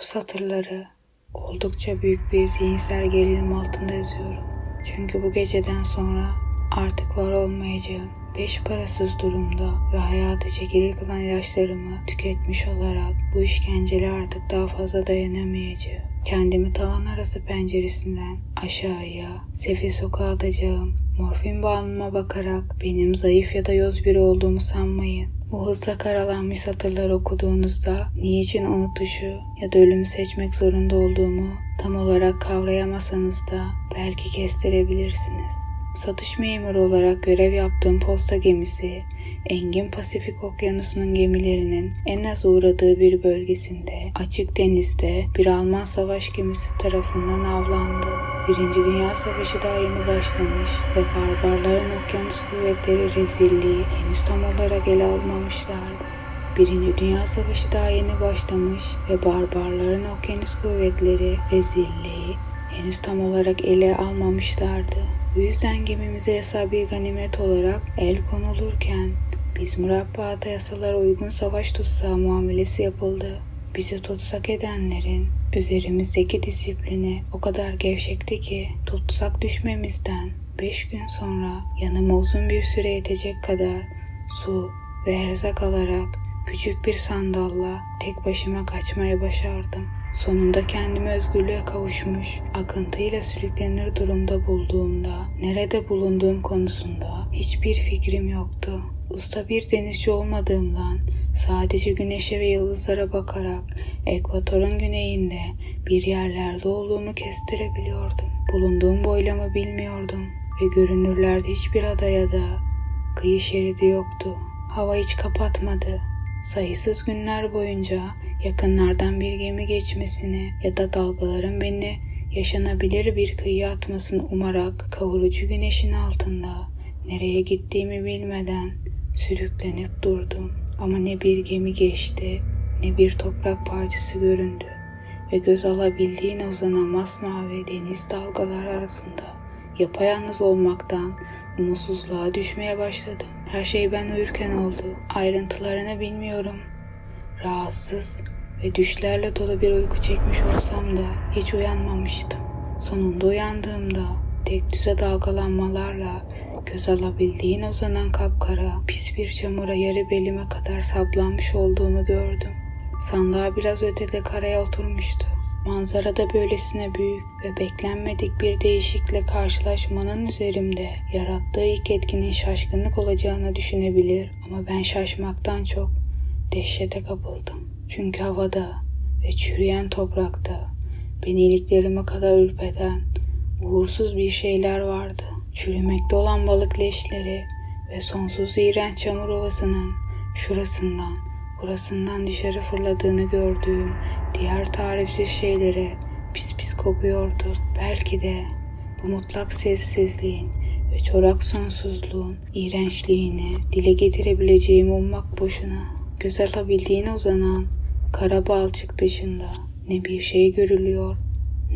Bu satırları oldukça büyük bir zihinsel gerilim altında yazıyorum. Çünkü bu geceden sonra artık var olmayacağım. Beş parasız durumda ve hayatı çekili kılan ilaçlarımı tüketmiş olarak bu işkenceler artık daha fazla dayanamayacağım. Kendimi tavan arası penceresinden aşağıya, sefi sokağa atacağım. Morfin bağımlıma bakarak benim zayıf ya da yoz biri olduğumu sanmayın. Bu hızla karalanmış satırları okuduğunuzda niçin unutuşu ya da ölümü seçmek zorunda olduğumu tam olarak kavrayamasanız da belki kestirebilirsiniz. Satış memuru olarak görev yaptığım posta gemisi Engin Pasifik Okyanusu'nun gemilerinin en az uğradığı bir bölgesinde açık denizde bir Alman savaş gemisi tarafından avlandı. Birinci Dünya Savaşı daha yeni başlamış ve barbarların okyanus kuvvetleri rezilliği henüz tam olarak ele almamışlardı. Birinci Dünya Savaşı daha yeni başlamış ve barbarların okyanus kuvvetleri rezilliği henüz tam olarak ele almamışlardı. Bu yüzden gemimize yasal bir ganimet olarak el konulurken biz murabbata yasalara uygun savaş tutsağı muamelesi yapıldı. Bizi tutsak edenlerin üzerimizdeki disiplini o kadar gevşekti ki tutsak düşmemizden beş gün sonra yanıma uzun bir süre yetecek kadar su ve erzak alarak küçük bir sandalla tek başıma kaçmayı başardım. Sonunda kendimi özgürlüğe kavuşmuş, akıntıyla sürüklenir durumda bulduğumda, nerede bulunduğum konusunda hiçbir fikrim yoktu. Usta bir denizci olmadığımdan sadece güneşe ve yıldızlara bakarak ekvatorun güneyinde bir yerlerde olduğumu kestirebiliyordum. Bulunduğum boylamı bilmiyordum ve görünürlerde hiçbir adaya da kıyı şeridi yoktu. Hava hiç kapatmadı. Sayısız günler boyunca yakınlardan bir gemi geçmesini ya da dalgaların beni yaşanabilir bir kıyıya atmasını umarak kavurucu güneşin altında nereye gittiğimi bilmeden sürüklenip durdum. Ama ne bir gemi geçti ne bir toprak parçası göründü ve göz alabildiğin uzanan masmavi deniz dalgalar arasında yapayalnız olmaktan umutsuzluğa düşmeye başladım. Her şey ben uyurken oldu. Ayrıntılarını bilmiyorum. Rahatsız ve düşlerle dolu bir uyku çekmiş olsam da hiç uyanmamıştım. Sonunda uyandığımda tek düze dalgalanmalarla göz alabildiğin uzanan kapkara, pis bir çamura yarı belime kadar saplanmış olduğumu gördüm. Sandığa biraz ötede karaya oturmuştu. Manzara da böylesine büyük ve beklenmedik bir değişiklikle karşılaşmanın üzerimde yarattığı ilk etkinin şaşkınlık olacağını düşünebilir ama ben şaşmaktan çok dehşete kapıldım. Çünkü havada ve çürüyen toprakta beni iliklerime kadar ürpeten uğursuz bir şeyler vardı. Çürümekte olan balık leşleri ve sonsuz iğrenç çamur ovasının şurasından burasından dışarı fırladığını gördüğüm diğer tarifsiz şeylere pis pis kokuyordu. Belki de bu mutlak sessizliğin ve çorak sonsuzluğun iğrençliğini dile getirebileceğimi ummak boşuna. Göz alabildiğine uzanan kara balçık dışında ne bir şey görülüyor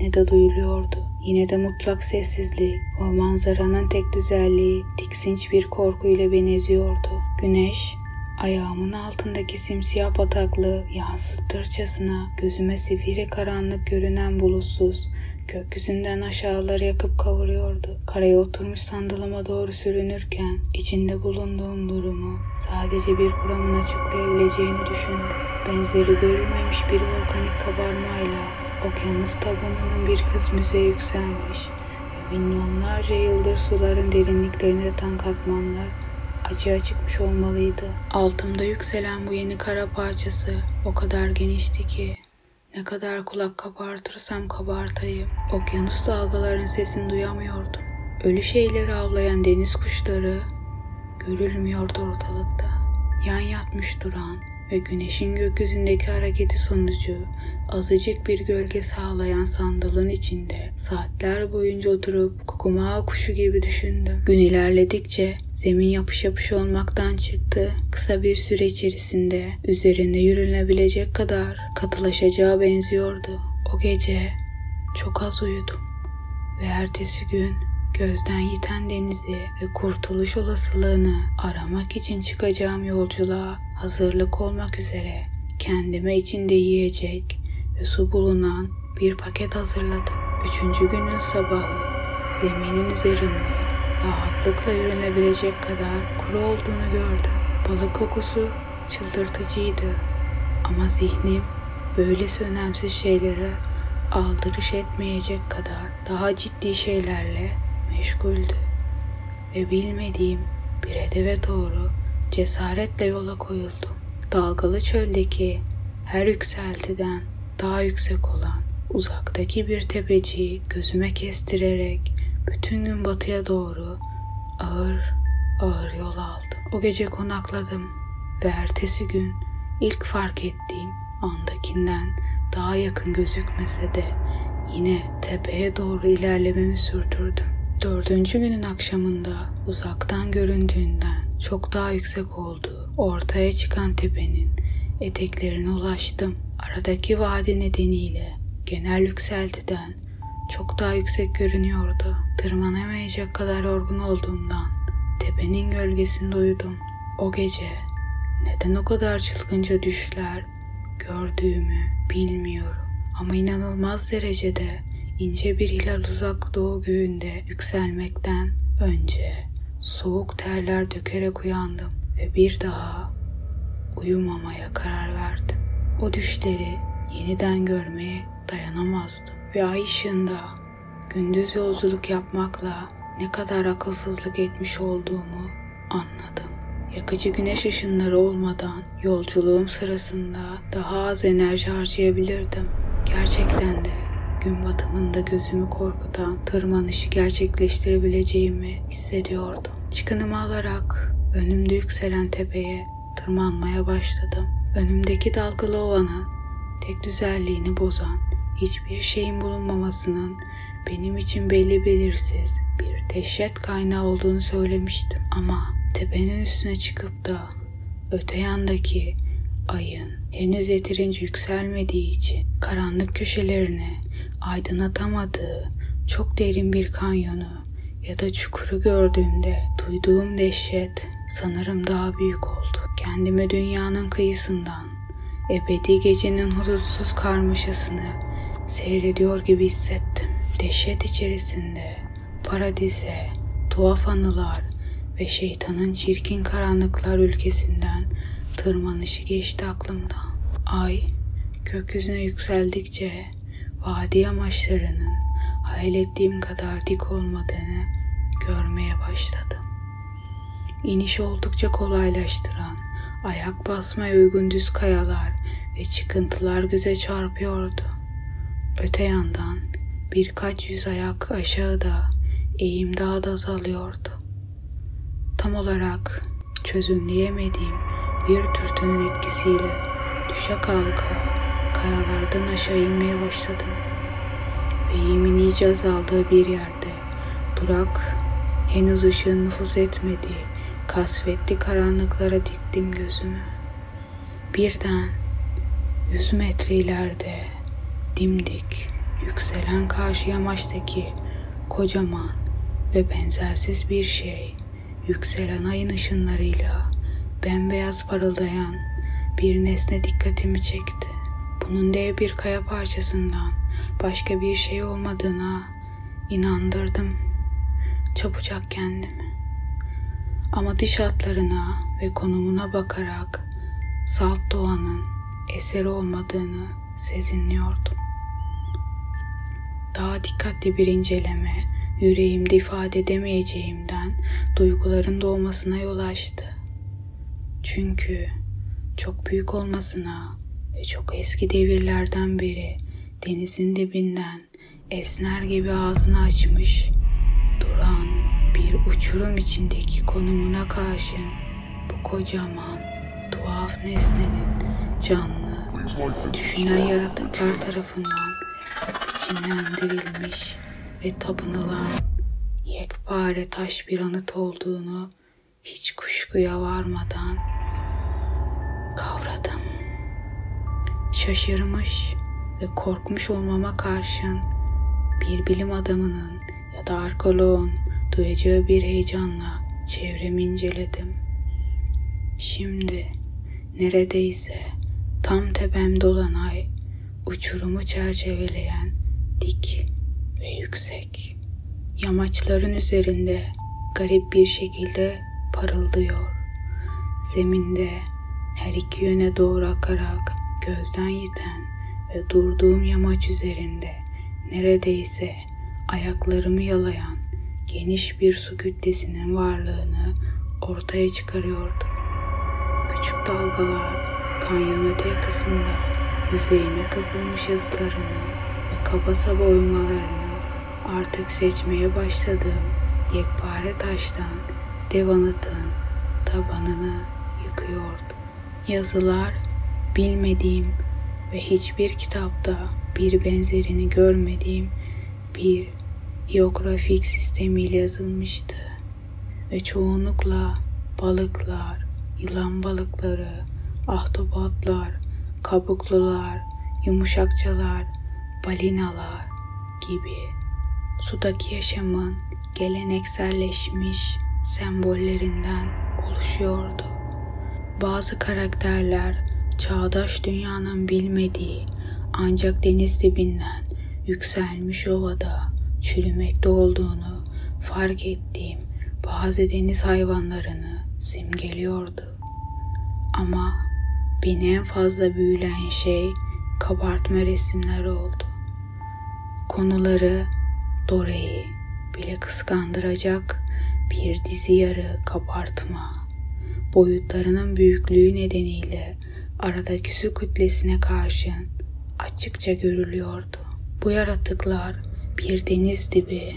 ne de duyuluyordu. Yine de mutlak sessizlik, o manzaranın tek düzelliği tiksinç bir korkuyla beni eziyordu. Güneş Ayağımın altındaki simsiyah bataklığı yansıtırcasına gözüme sifiri karanlık görünen bulutsuz, gökyüzünden aşağıları yakıp kavuruyordu. Karaya oturmuş sandalıma doğru sürünürken içinde bulunduğum durumu sadece bir kuramın açıklayabileceğini düşündüm. Benzeri görülmemiş bir volkanik kabarmayla okyanus tabanının bir kısmı yükselmiş ve milyonlarca yıldır suların derinliklerine tan katmanlar açığa çıkmış olmalıydı. Altımda yükselen bu yeni kara parçası o kadar genişti ki ne kadar kulak kabartırsam kabartayım okyanus dalgalarının sesini duyamıyordum. Ölü şeyleri avlayan deniz kuşları görülmüyordu ortalıkta. Yan yatmış duran ve güneşin gökyüzündeki hareketi sonucu azıcık bir gölge sağlayan sandalın içinde saatler boyunca oturup kukumağı kuşu gibi düşündüm. Gün ilerledikçe zemin yapış yapış olmaktan çıktı. Kısa bir süre içerisinde üzerinde yürünebilecek kadar katılaşacağı benziyordu. O gece çok az uyudum ve ertesi gün gözden yiten denizi ve kurtuluş olasılığını aramak için çıkacağım yolculuğa hazırlık olmak üzere kendime içinde yiyecek ve su bulunan bir paket hazırladım. Üçüncü günün sabahı zeminin üzerinde rahatlıkla yürünebilecek kadar kuru olduğunu gördüm. Balık kokusu çıldırtıcıydı ama zihnim böylesi önemsiz şeylere aldırış etmeyecek kadar daha ciddi şeylerle meşguldü ve bilmediğim bir hedefe doğru cesaretle yola koyuldum. Dalgalı çöldeki her yükseltiden daha yüksek olan uzaktaki bir tepeciyi gözüme kestirerek bütün gün batıya doğru ağır ağır yol aldım. O gece konakladım ve ertesi gün ilk fark ettiğim andakinden daha yakın gözükmese de yine tepeye doğru ilerlememi sürdürdüm. Dördüncü günün akşamında uzaktan göründüğünden çok daha yüksek olduğu ortaya çıkan tepenin eteklerine ulaştım. Aradaki vadi nedeniyle genel yükseltiden çok daha yüksek görünüyordu. Tırmanamayacak kadar yorgun olduğumdan tepenin gölgesinde uyudum. O gece neden o kadar çılgınca düşler gördüğümü bilmiyorum. Ama inanılmaz derecede ince bir hilal uzak doğu göğünde yükselmekten önce soğuk terler dökerek uyandım ve bir daha uyumamaya karar verdim. O düşleri yeniden görmeye dayanamazdım ve ay ışığında gündüz yolculuk yapmakla ne kadar akılsızlık etmiş olduğumu anladım. Yakıcı güneş ışınları olmadan yolculuğum sırasında daha az enerji harcayabilirdim. Gerçekten de gün batımında gözümü korkutan tırmanışı gerçekleştirebileceğimi hissediyordum. Çıkınımı alarak önümde yükselen tepeye tırmanmaya başladım. Önümdeki dalgalı ovanın tek güzelliğini bozan hiçbir şeyin bulunmamasının benim için belli belirsiz bir dehşet kaynağı olduğunu söylemiştim. Ama tepenin üstüne çıkıp da öte yandaki ayın henüz yeterince yükselmediği için karanlık köşelerine aydınlatamadığı çok derin bir kanyonu ya da çukuru gördüğümde duyduğum dehşet sanırım daha büyük oldu. Kendimi dünyanın kıyısından ebedi gecenin hudutsuz karmaşasını seyrediyor gibi hissettim. Dehşet içerisinde paradize, tuhaf anılar ve şeytanın çirkin karanlıklar ülkesinden tırmanışı geçti aklımdan. Ay gökyüzüne yükseldikçe vadi yamaçlarının hayal ettiğim kadar dik olmadığını görmeye başladım. İniş oldukça kolaylaştıran, ayak basmaya uygun düz kayalar ve çıkıntılar göze çarpıyordu. Öte yandan birkaç yüz ayak aşağıda eğim daha da azalıyordu. Tam olarak çözümleyemediğim bir tırtının etkisiyle düşe kalka kayalardan aşağı inmeye başladım. Ve eğimin iyice azaldığı bir yerde durak henüz ışığın nüfuz etmediği kasvetli karanlıklara diktim gözümü. Birden yüz metre ileride dimdik yükselen karşı yamaçtaki kocaman ve benzersiz bir şey yükselen ayın ışınlarıyla bembeyaz parıldayan bir nesne dikkatimi çekti. Bunun dev bir kaya parçasından başka bir şey olmadığına inandırdım çabucak kendimi. Ama dış hatlarına ve konumuna bakarak salt doğanın eseri olmadığını sezinliyordum. Daha dikkatli bir inceleme yüreğimde ifade edemeyeceğimden duyguların doğmasına yol açtı. Çünkü çok büyük olmasına ve çok eski devirlerden beri denizin dibinden esner gibi ağzını açmış duran bir uçurum içindeki konumuna karşın bu kocaman tuhaf nesnenin canlı düşünen yaratıklar tarafından biçimlendirilmiş ve tapınılan yekpare taş bir anıt olduğunu hiç kuşkuya varmadan Şaşırmış ve korkmuş olmama karşın bir bilim adamının ya da arkeoloğun duyacağı bir heyecanla çevremi inceledim. Şimdi neredeyse tam tepemde olan ay uçurumu çerçeveleyen dik ve yüksek. Yamaçların üzerinde garip bir şekilde parıldıyor. Zeminde her iki yöne doğru akarak gözden yiten ve durduğum yamaç üzerinde neredeyse ayaklarımı yalayan geniş bir su kütlesinin varlığını ortaya çıkarıyordu. Küçük dalgalar kanyon öte yakasında yüzeyine kazılmış yazılarını ve kaba saba oymalarını artık seçmeye başladığım yekpare taştan dev anıtın tabanını yıkıyordu. Yazılar bilmediğim ve hiçbir kitapta bir benzerini görmediğim bir hiyografik sistemiyle yazılmıştı ve çoğunlukla balıklar, yılan balıkları, ahtapotlar, kabuklular, yumuşakçalar, balinalar gibi sudaki yaşamın gelenekselleşmiş sembollerinden oluşuyordu. Bazı karakterler çağdaş dünyanın bilmediği ancak deniz dibinden yükselmiş ovada çürümekte olduğunu fark ettiğim bazı deniz hayvanlarını simgeliyordu. Ama beni en fazla büyülen şey kabartma resimler oldu. Konuları Dore'yi bile kıskandıracak bir dizi yarı kabartma. Boyutlarının büyüklüğü nedeniyle aradaki su kütlesine karşın açıkça görülüyordu. Bu yaratıklar bir deniz dibi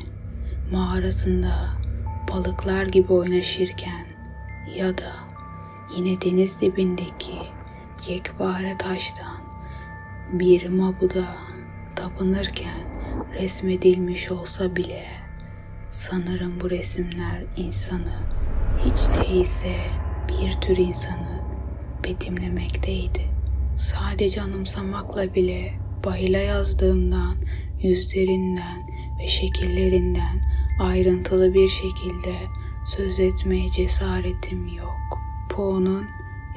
mağarasında balıklar gibi oynaşırken ya da yine deniz dibindeki yekpare taştan bir mabuda tapınırken resmedilmiş olsa bile sanırım bu resimler insanı hiç değilse bir tür insanı betimlemekteydi. Sadece anımsamakla bile bayıla yazdığımdan, yüzlerinden ve şekillerinden ayrıntılı bir şekilde söz etmeye cesaretim yok. Poe'nun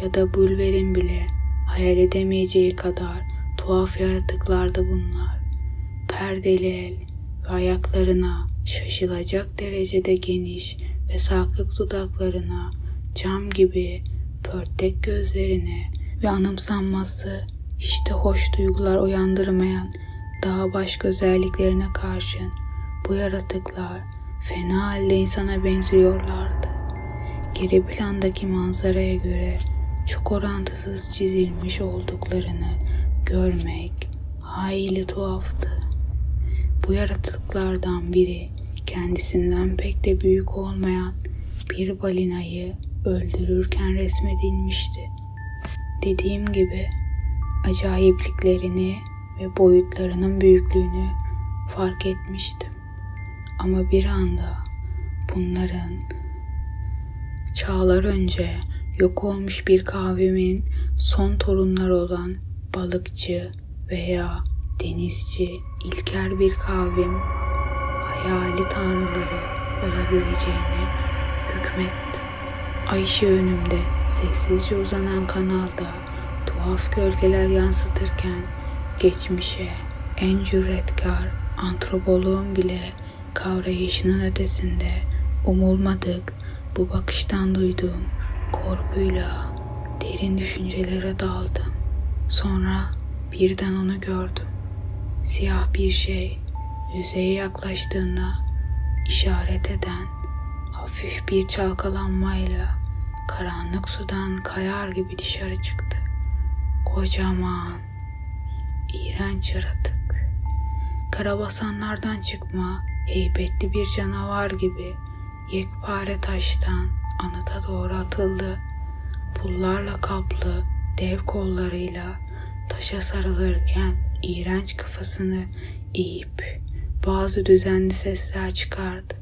ya da Bulwer'in bile hayal edemeyeceği kadar tuhaf yaratıklardı bunlar. Perdeli el ve ayaklarına şaşılacak derecede geniş ve sarkık dudaklarına cam gibi pörtek gözlerine ve anımsanması hiç de hoş duygular uyandırmayan daha başka özelliklerine karşın bu yaratıklar fena halde insana benziyorlardı. Geri plandaki manzaraya göre çok orantısız çizilmiş olduklarını görmek hayli tuhaftı. Bu yaratıklardan biri kendisinden pek de büyük olmayan bir balinayı öldürürken resmedilmişti. Dediğim gibi acayipliklerini ve boyutlarının büyüklüğünü fark etmiştim. Ama bir anda bunların çağlar önce yok olmuş bir kavmin son torunları olan balıkçı veya denizci ilker bir kavim hayali tanrıları olabileceğini hükmetti. Ayşe önümde sessizce uzanan kanalda tuhaf gölgeler yansıtırken geçmişe en cüretkar antropoloğun bile kavrayışının ötesinde umulmadık bu bakıştan duyduğum korkuyla derin düşüncelere daldım. Sonra birden onu gördüm. Siyah bir şey yüzeye yaklaştığında işaret eden hafif bir çalkalanmayla karanlık sudan kayar gibi dışarı çıktı. Kocaman, iğrenç yaratık. Karabasanlardan çıkma heybetli bir canavar gibi yekpare taştan anıta doğru atıldı. Pullarla kaplı dev kollarıyla taşa sarılırken iğrenç kafasını eğip bazı düzenli sesler çıkardı.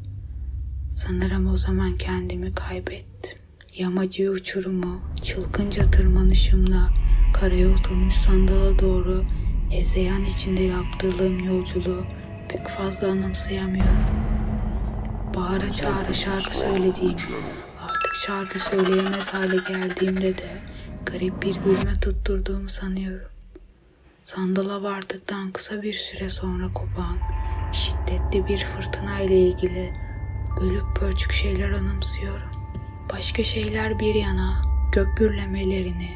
Sanırım o zaman kendimi kaybettim. Yamacı uçurumu çılgınca tırmanışımla karaya oturmuş sandala doğru hezeyan içinde yaptığım yolculuğu pek fazla anımsayamıyorum. Bağıra çağıra şarkı söylediğim, artık şarkı söyleyemez hale geldiğimde de garip bir gülme tutturduğumu sanıyorum. Sandala vardıktan kısa bir süre sonra kopan şiddetli bir fırtına ile ilgili bölük pörçük şeyler anımsıyorum. Başka şeyler bir yana gök gürlemelerini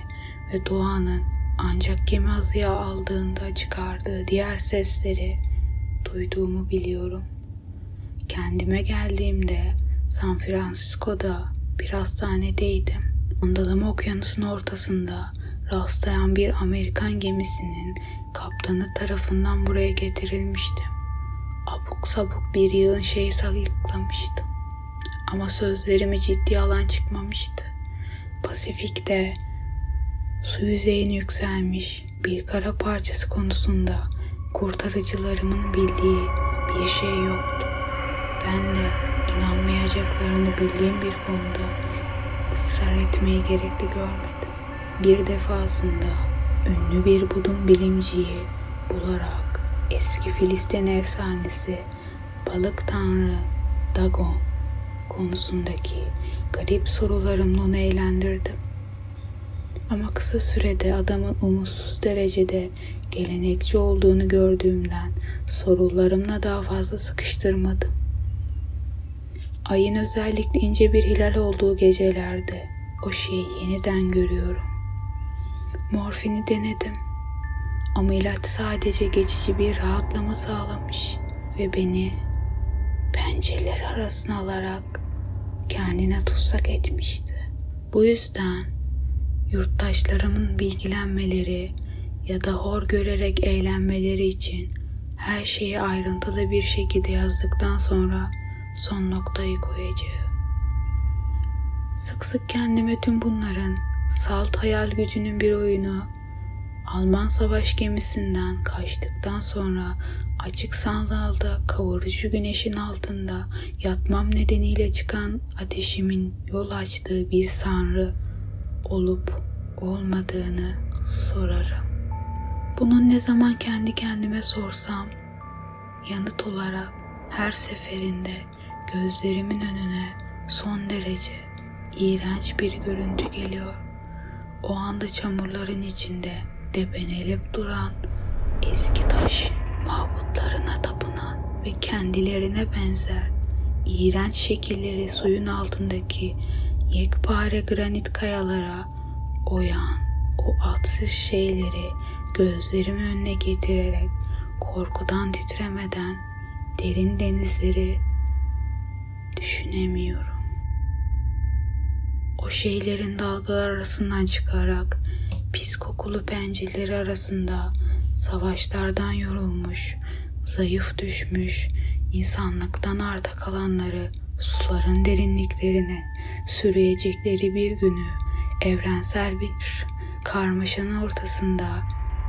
ve doğanın ancak gemi azıya aldığında çıkardığı diğer sesleri duyduğumu biliyorum. Kendime geldiğimde San Francisco'da bir hastanedeydim. Andalama okyanusun ortasında rastlayan bir Amerikan gemisinin kaptanı tarafından buraya getirilmiştim. Abuk sabuk bir yığın şey sayıklamıştım. Ama sözlerimi ciddi alan çıkmamıştı. Pasifik'te su yüzeyine yükselmiş bir kara parçası konusunda kurtarıcılarımın bildiği bir şey yoktu. Ben de inanmayacaklarını bildiğim bir konuda ısrar etmeyi gerekli görmedim. Bir defasında ünlü bir budun bilimciyi bularak eski Filistin efsanesi balık tanrı Dagon konusundaki garip sorularımla onu eğlendirdim. Ama kısa sürede adamın umutsuz derecede gelenekçi olduğunu gördüğümden sorularımla daha fazla sıkıştırmadım. Ayın özellikle ince bir hilal olduğu gecelerde o şeyi yeniden görüyorum. Morfini denedim. Ama ilaç sadece geçici bir rahatlama sağlamış ve beni pencereler arasına alarak kendine tutsak etmişti. Bu yüzden yurttaşlarımın bilgilenmeleri ya da hor görerek eğlenmeleri için her şeyi ayrıntılı bir şekilde yazdıktan sonra son noktayı koyacağım. Sık sık kendime tüm bunların salt hayal gücünün bir oyunu, Alman savaş gemisinden kaçtıktan sonra açık sanralda kavurucu güneşin altında yatmam nedeniyle çıkan ateşimin yol açtığı bir sanrı olup olmadığını sorarım. Bunun ne zaman kendi kendime sorsam yanıt olarak her seferinde gözlerimin önüne son derece iğrenç bir görüntü geliyor. O anda çamurların içinde debenelip duran eski taş mabutlarına tapınan ve kendilerine benzer iğrenç şekilleri suyun altındaki yekpare granit kayalara oyan o atsız şeyleri gözlerimin önüne getirerek korkudan titremeden derin denizleri düşünemiyorum. O şeylerin dalgalar arasından çıkarak pis kokulu pencereleri arasında savaşlardan yorulmuş, zayıf düşmüş, insanlıktan arta kalanları suların derinliklerine sürüyecekleri bir günü evrensel bir karmaşanın ortasında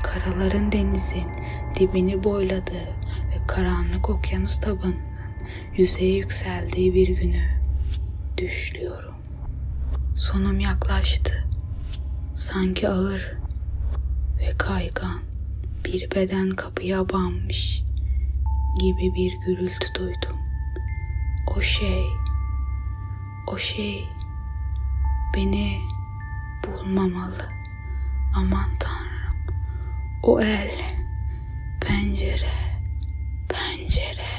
karaların denizin dibini boyladığı ve karanlık okyanus tabanının yüzeye yükseldiği bir günü düşlüyorum. Sonum yaklaştı. Sanki ağır ve kaygan bir beden kapıya banmış gibi bir gürültü duydum. O şey, o şey beni bulmamalı. Aman Tanrım, o el, pencere, pencere.